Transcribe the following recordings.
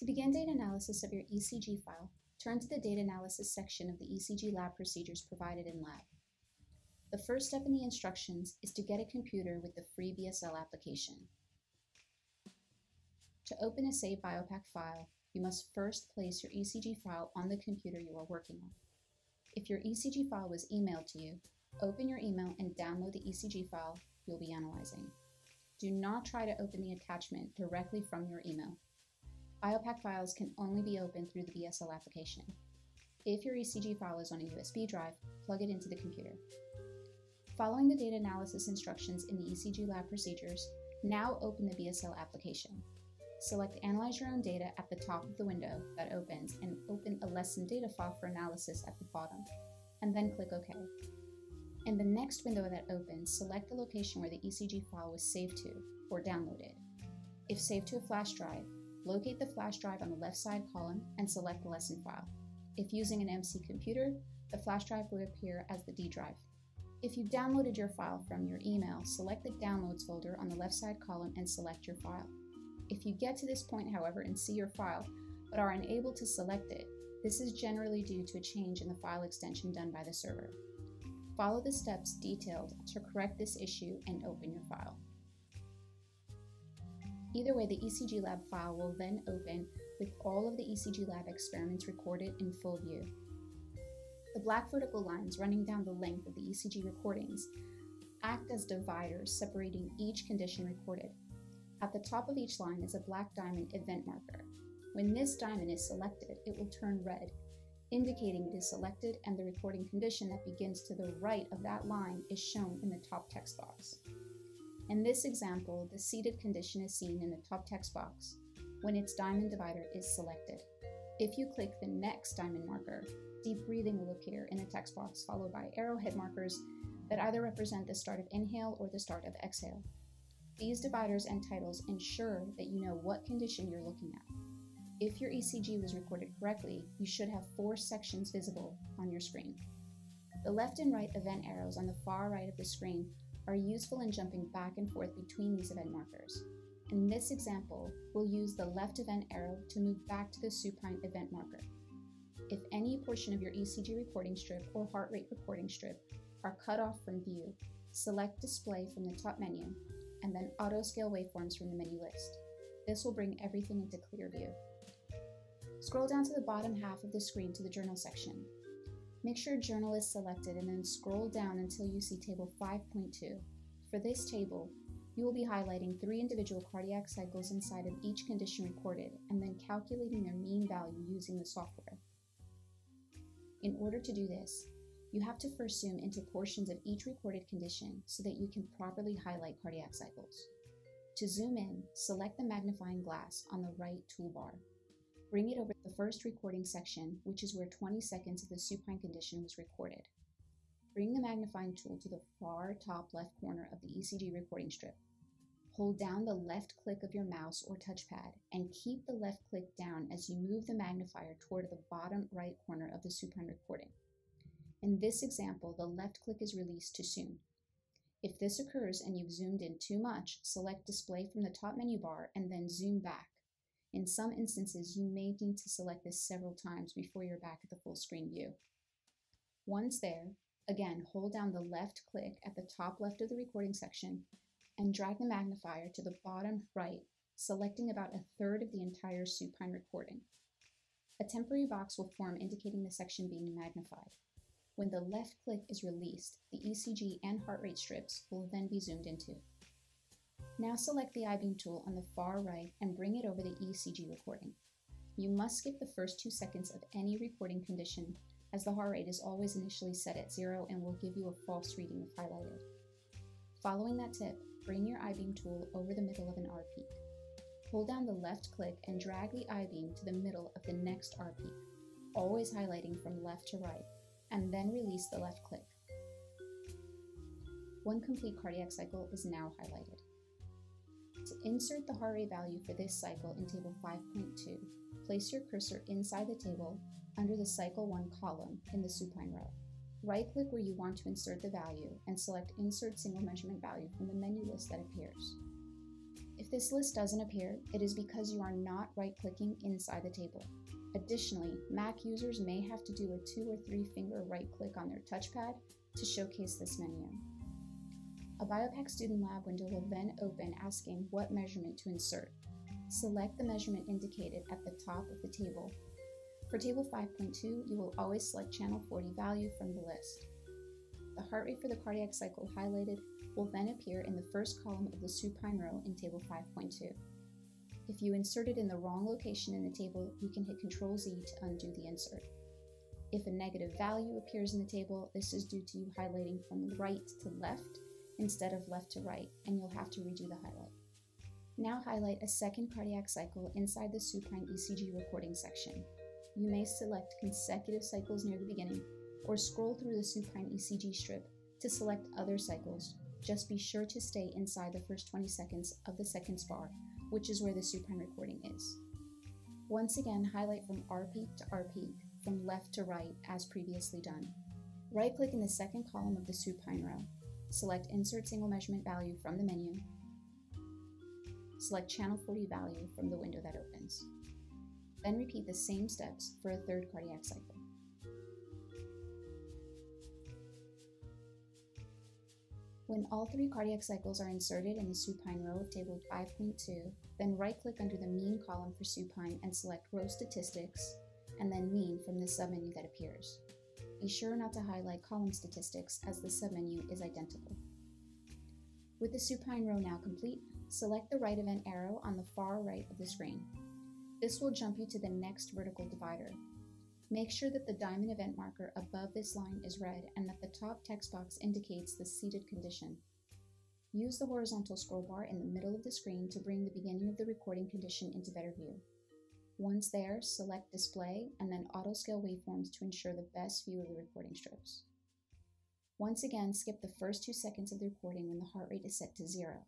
To begin data analysis of your ECG file, turn to the Data Analysis section of the ECG lab procedures provided in Lab. The first step in the instructions is to get a computer with the free BSL application. To open a Save BIOPAC file, you must first place your ECG file on the computer you are working on. If your ECG file was emailed to you, open your email and download the ECG file you'll be analyzing. Do not try to open the attachment directly from your email. BIOPAC files can only be opened through the BSL application. If your ECG file is on a USB drive, plug it into the computer. Following the data analysis instructions in the ECG lab procedures, now open the BSL application. Select Analyze Your Own Data at the top of the window that opens and open a lesson data file for analysis at the bottom, and then click OK. In the next window that opens, select the location where the ECG file was saved to or downloaded. If saved to a flash drive, Locate the flash drive on the left side column and select the lesson file. If using an MC computer, the flash drive will appear as the D drive. If you downloaded your file from your email, select the Downloads folder on the left side column and select your file. If you get to this point, however, and see your file, but are unable to select it, this is generally due to a change in the file extension done by the server. Follow the steps detailed to correct this issue and open your file. Either way, the ECG lab file will then open with all of the ECG lab experiments recorded in full view. The black vertical lines running down the length of the ECG recordings act as dividers separating each condition recorded. At the top of each line is a black diamond event marker. When this diamond is selected, it will turn red, indicating it is selected and the recording condition that begins to the right of that line is shown in the top text box. In this example, the seated condition is seen in the top text box when its diamond divider is selected. If you click the next diamond marker, deep breathing will appear in the text box followed by arrowhead markers that either represent the start of inhale or the start of exhale. These dividers and titles ensure that you know what condition you're looking at. If your ECG was recorded correctly, you should have four sections visible on your screen. The left and right event arrows on the far right of the screen are useful in jumping back and forth between these event markers. In this example, we'll use the left event arrow to move back to the supine event marker. If any portion of your ECG recording strip or heart rate recording strip are cut off from view, select Display from the top menu, and then Auto Scale Waveforms from the menu list. This will bring everything into clear view. Scroll down to the bottom half of the screen to the Journal section, Make sure Journal is selected and then scroll down until you see Table 5.2. For this table, you will be highlighting three individual cardiac cycles inside of each condition recorded and then calculating their mean value using the software. In order to do this, you have to first zoom into portions of each recorded condition so that you can properly highlight cardiac cycles. To zoom in, select the magnifying glass on the right toolbar. Bring it over to the first recording section, which is where 20 seconds of the supine condition was recorded. Bring the magnifying tool to the far top left corner of the ECG recording strip. Hold down the left click of your mouse or touchpad and keep the left click down as you move the magnifier toward the bottom right corner of the supine recording. In this example, the left click is released too soon. If this occurs and you've zoomed in too much, select Display from the top menu bar and then zoom back. In some instances, you may need to select this several times before you're back at the full screen view. Once there, again, hold down the left click at the top left of the recording section and drag the magnifier to the bottom right, selecting about a third of the entire supine recording. A temporary box will form indicating the section being magnified. When the left click is released, the ECG and heart rate strips will then be zoomed into. Now select the I-beam tool on the far right and bring it over the ECG recording. You must skip the first two seconds of any recording condition as the heart rate is always initially set at zero and will give you a false reading if highlighted. Following that tip, bring your I-beam tool over the middle of an R peak. Hold down the left click and drag the I-beam to the middle of the next R peak, always highlighting from left to right, and then release the left click. One complete cardiac cycle is now highlighted. To insert the heart rate value for this cycle in Table 5.2, place your cursor inside the table under the Cycle 1 column in the supine row. Right-click where you want to insert the value and select Insert Single Measurement Value from the menu list that appears. If this list doesn't appear, it is because you are not right-clicking inside the table. Additionally, Mac users may have to do a two or three finger right-click on their touchpad to showcase this menu. A BioPAC Student Lab window will then open asking what measurement to insert. Select the measurement indicated at the top of the table. For Table 5.2, you will always select Channel 40 value from the list. The heart rate for the cardiac cycle highlighted will then appear in the first column of the supine row in Table 5.2. If you insert it in the wrong location in the table, you can hit Ctrl Z to undo the insert. If a negative value appears in the table, this is due to you highlighting from right to left instead of left to right, and you'll have to redo the highlight. Now highlight a second cardiac cycle inside the supine ECG recording section. You may select consecutive cycles near the beginning, or scroll through the supine ECG strip to select other cycles. Just be sure to stay inside the first 20 seconds of the second bar, which is where the supine recording is. Once again, highlight from R peak to R peak, from left to right, as previously done. Right click in the second column of the supine row. Select Insert Single Measurement Value from the menu. Select Channel 40 value from the window that opens. Then repeat the same steps for a third cardiac cycle. When all three cardiac cycles are inserted in the supine row of table 5.2, then right-click under the mean column for supine and select row statistics, and then mean from the submenu that appears. Be sure not to highlight column statistics as the submenu is identical. With the supine row now complete, select the right event arrow on the far right of the screen. This will jump you to the next vertical divider, Make sure that the diamond event marker above this line is red and that the top text box indicates the seated condition. Use the horizontal scroll bar in the middle of the screen to bring the beginning of the recording condition into better view. Once there, select Display and then Auto Scale Waveforms to ensure the best view of the recording strips. Once again, skip the first two seconds of the recording when the heart rate is set to zero,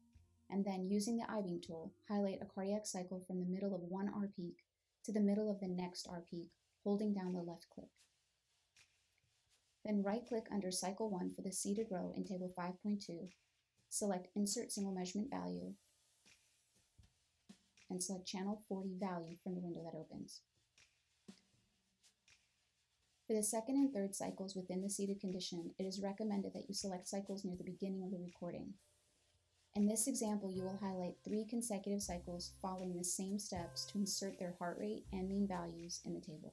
and then using the I-beam tool, highlight a cardiac cycle from the middle of one R peak to the middle of the next R peak holding down the left click. Then right-click under Cycle 1 for the seated row in Table 5.2, select Insert Single Measurement Value, and select Channel 40 Value from the window that opens. For the second and third cycles within the seated condition, it is recommended that you select cycles near the beginning of the recording. In this example, you will highlight three consecutive cycles following the same steps to insert their heart rate and mean values in the table.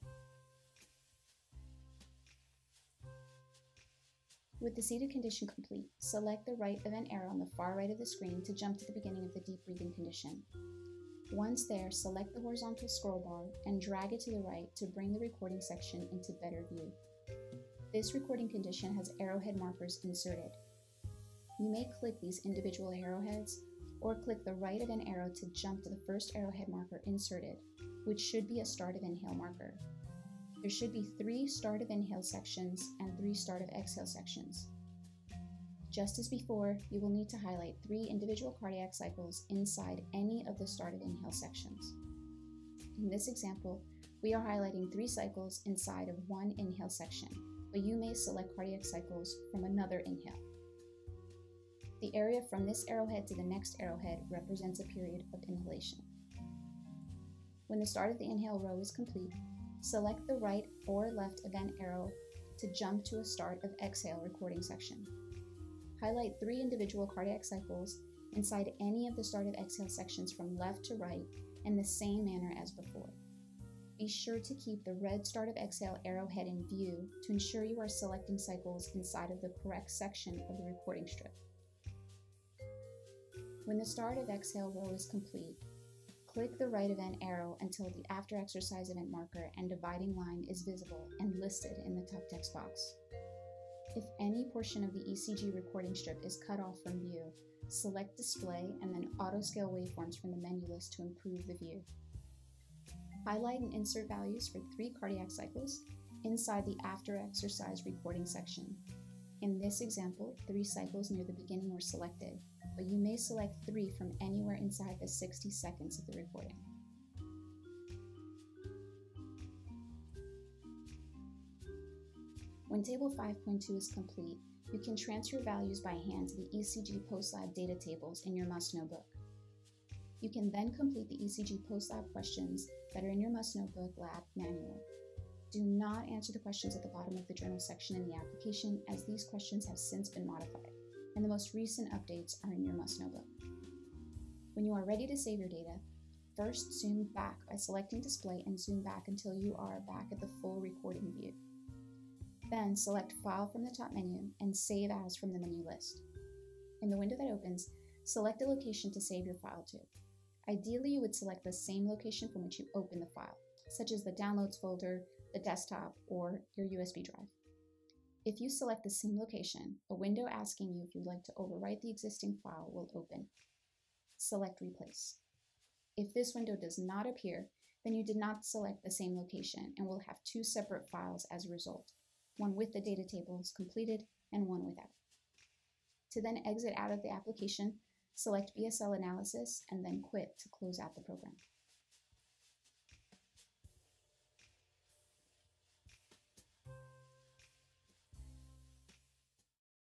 With the seated condition complete, select the right event arrow on the far right of the screen to jump to the beginning of the deep breathing condition. Once there, select the horizontal scroll bar and drag it to the right to bring the recording section into better view. This recording condition has arrowhead markers inserted. You may click these individual arrowheads or click the right of an arrow to jump to the first arrowhead marker inserted, which should be a start of inhale marker. There should be three start of inhale sections and three start of exhale sections. Just as before, you will need to highlight three individual cardiac cycles inside any of the started inhale sections. In this example, we are highlighting three cycles inside of one inhale section, but you may select cardiac cycles from another inhale. The area from this arrowhead to the next arrowhead represents a period of inhalation. When the start of the inhale row is complete, Select the right or left event arrow to jump to a start of exhale recording section. Highlight three individual cardiac cycles inside any of the start of exhale sections from left to right in the same manner as before. Be sure to keep the red start of exhale arrowhead in view to ensure you are selecting cycles inside of the correct section of the recording strip. When the start of exhale row is complete, Click the right event arrow until the after exercise event marker and dividing line is visible and listed in the top text box. If any portion of the ECG recording strip is cut off from view, select Display and then Auto Scale Waveforms from the menu list to improve the view. Highlight and insert values for three cardiac cycles inside the after exercise recording section. In this example, three cycles near the beginning were selected, but you may select three from anywhere inside the 60 seconds of the recording. When Table 5.2 is complete, you can transfer values by hand to the ECG post-lab data tables in your must-know book. You can then complete the ECG post-lab questions that are in your Must Notebook lab manual. Do not answer the questions at the bottom of the journal section in the application as these questions have since been modified, and the most recent updates are in your Must Notebook. When you are ready to save your data, first zoom back by selecting display and zoom back until you are back at the full recording view. Then select File from the top menu and Save As from the menu list. In the window that opens, select a location to save your file to. Ideally, you would select the same location from which you open the file, such as the Downloads folder, the desktop, or your USB drive. If you select the same location, a window asking you if you'd like to overwrite the existing file will open. Select Replace. If this window does not appear, then you did not select the same location and will have two separate files as a result, one with the data tables completed and one without. To then exit out of the application, select BSL analysis and then quit to close out the program.